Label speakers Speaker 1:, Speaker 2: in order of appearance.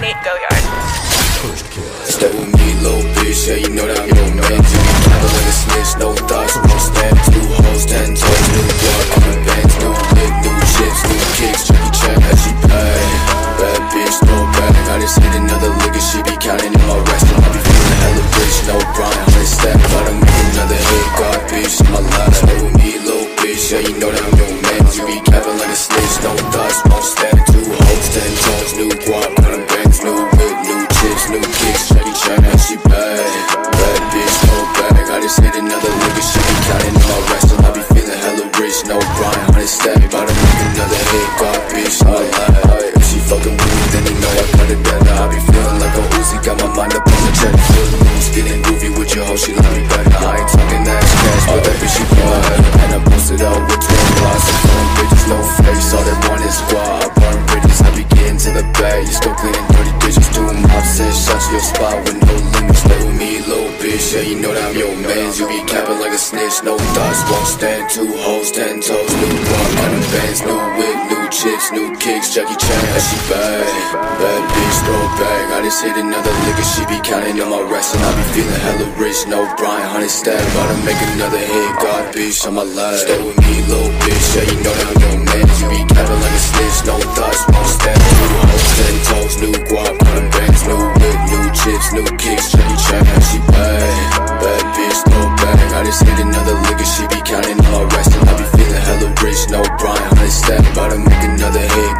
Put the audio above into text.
Speaker 1: Nate Goyard.
Speaker 2: Stay with me, little bitch, yeah, you know that I'm snitch, no thoughts, won't stand Two hoes, ten toes, new guap, the bands New whip, new chips, new kicks, Chan, that she pay Bad bitch, no bag, I just hit another and she be counting in my restaurant I be feeling hella rich, no grind, hundred stack About to make another hit, God bitch, in my life If she fucking with me, then you know I put it down I be feeling like a Uzi, got my mind up on the check Feel loose, getting groovy with your hoe, she love me better to the bag, you still cleaning dirty dishes Two mops and shots to your spot with no limits. Stay with me, little bitch, yeah, you know that I'm your mans You be capping like a snitch, no thoughts, won't stand Two hoes, ten toes, new block, on the bands. New whip, new chips, new kicks, Jackie Chan, that she bad. Bad bitch, throw back, I just hit another and she be counting on my rest And I be feeling hella rich, no Brian, hundred stack. About to make another hit, God bitch, on my life Stay with me, little bitch, yeah, you know that I'm your man another hit.